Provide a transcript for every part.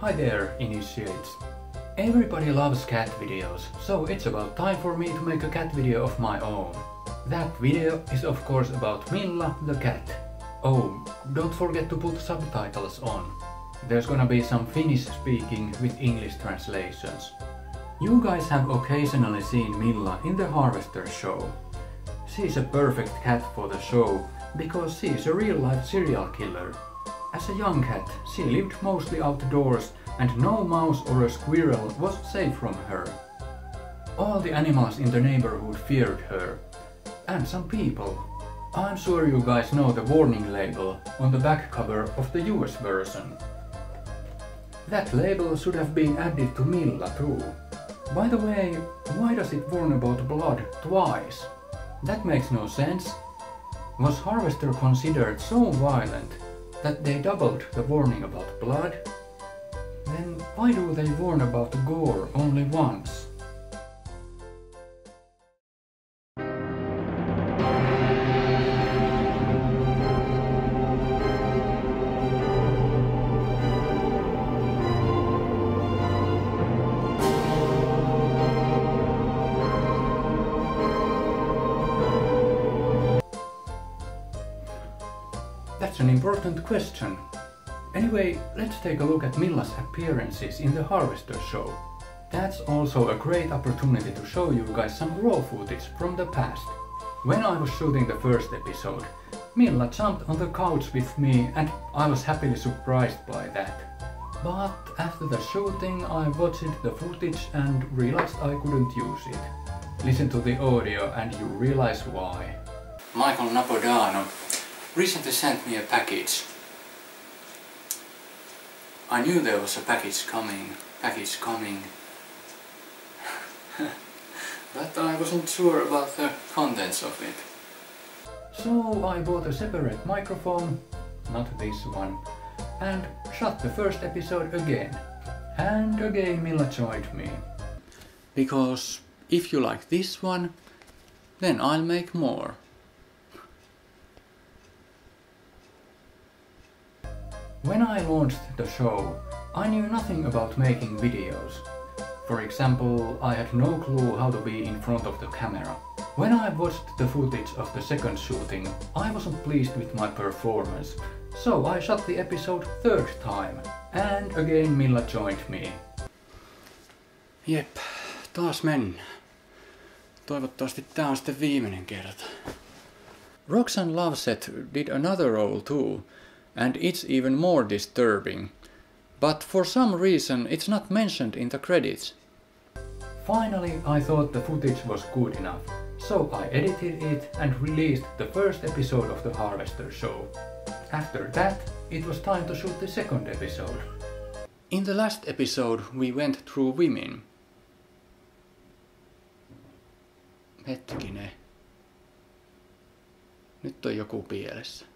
Hi there, initiates. Everybody loves cat videos, so it's about time for me to make a cat video of my own. That video is of course about Milla the cat. Oh, don't forget to put subtitles on. There's gonna be some Finnish speaking with English translations. You guys have occasionally seen Milla in the Harvester show. She's a perfect cat for the show because she's a real life serial killer. As a young cat, she lived mostly outdoors and no mouse or a squirrel was safe from her. All the animals in the neighborhood feared her. And some people. I'm sure you guys know the warning label on the back cover of the US version. That label should have been added to Milla too. By the way, why does it warn about blood twice? That makes no sense. Was Harvester considered so violent that they doubled the warning about blood? Then why do they warn about gore only once? An important question. Anyway, let's take a look at Milla's appearances in the Harvester show. That's also a great opportunity to show you guys some raw footage from the past. When I was shooting the first episode, Milla jumped on the couch with me and I was happily surprised by that. But after the shooting I watched the footage and realized I couldn't use it. Listen to the audio and you realize why. Michael Napodano recently sent me a package. I knew there was a package coming, package coming, but I wasn't sure about the contents of it. So I bought a separate microphone, not this one, and shot the first episode again. And again Milla joined me. Because if you like this one, then I'll make more. When I launched the show, I knew nothing about making videos. For example, I had no clue how to be in front of the camera. When I watched the footage of the second shooting, I wasn't pleased with my performance, so I shot the episode third time. And again Milla joined me. Jep, taas mennään. Toivottavasti tää on sitten viimeinen kerta. Roxanne Loveset did another role too, and it's even more disturbing. But for some reason it's not mentioned in the credits. Finally, I thought the footage was good enough, so I edited it and released the first episode of the Harvester show. After that, it was time to shoot the second episode. In the last episode, we went through women. Hetkinen. Nyt on joku pielessä.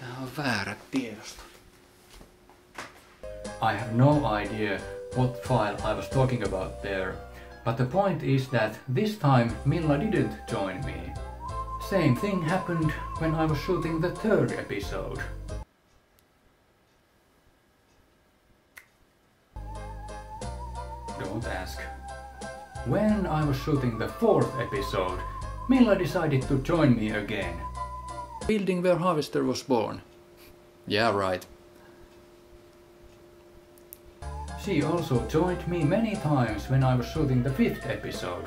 Tää on väärät tiedostot. I have no idea what file I was talking about there, but the point is that this time Milla didn't join me. Same thing happened when I was shooting the third episode. Don't ask. When I was shooting the fourth episode, Milla decided to join me again. Building where Harvester was born. Yeah, right. She also joined me many times when I was shooting the fifth episode.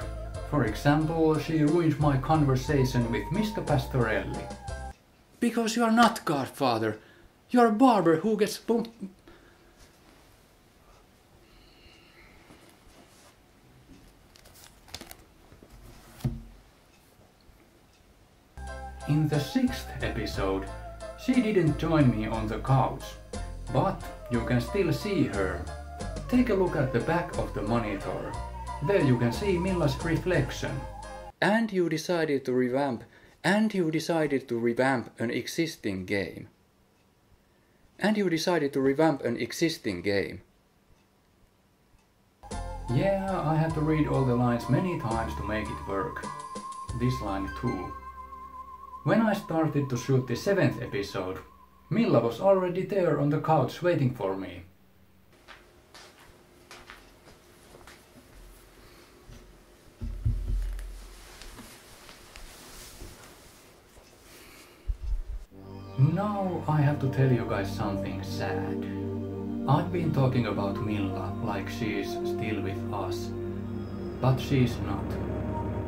For example, she ruined my conversation with Mr. Pastorelli. Because you are not Godfather. You are a barber who gets In the sixth episode, she didn't join me on the couch, but you can still see her. Take a look at the back of the monitor. There you can see Milla's reflection. And you decided to revamp and you decided to revamp an existing game. And you decided to revamp an existing game. Yeah, I had to read all the lines many times to make it work. This line too. When I started to shoot the seventh episode, Milla was already there on the couch waiting for me. Now I have to tell you guys something sad. I've been talking about Milla like she's still with us, but she's not.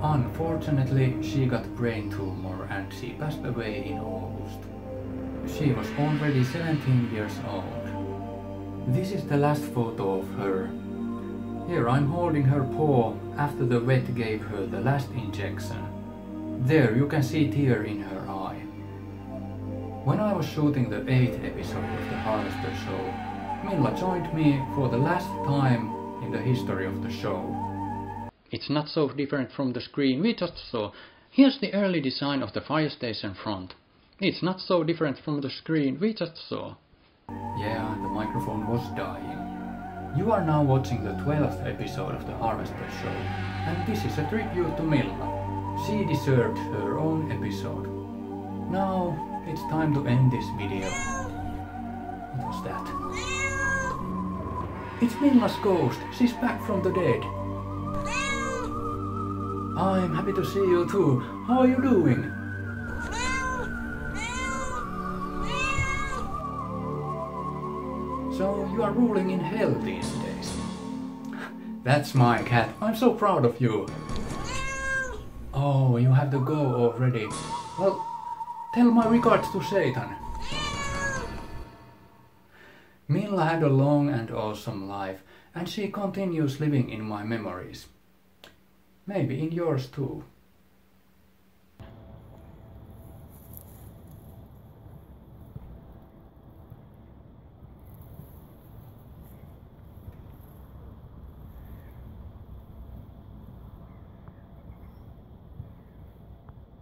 Unfortunately, she got brain tumor and she passed away in August. She was already 17 years old. This is the last photo of her. Here I'm holding her paw after the vet gave her the last injection. There you can see tear in her eye. When I was shooting the 8th episode of the Harvester show, Milla joined me for the last time in the history of the show. It's not so different from the screen we just saw. Here's the early design of the fire station front. It's not so different from the screen we just saw. Yeah, the microphone was dying. You are now watching the 12th episode of the Harvester show, and this is a tribute to Milla. She deserved her own episode. Now, it's time to end this video. What was that? It's Milla's ghost. She's back from the dead. I'm happy to see you too. How are you doing? So you are ruling in hell these days. That's my cat. I'm so proud of you. Oh, you have to go already. Well, tell my regards to Satan. Milla had a long and awesome life, and she continues living in my memories. Maybe in yours too.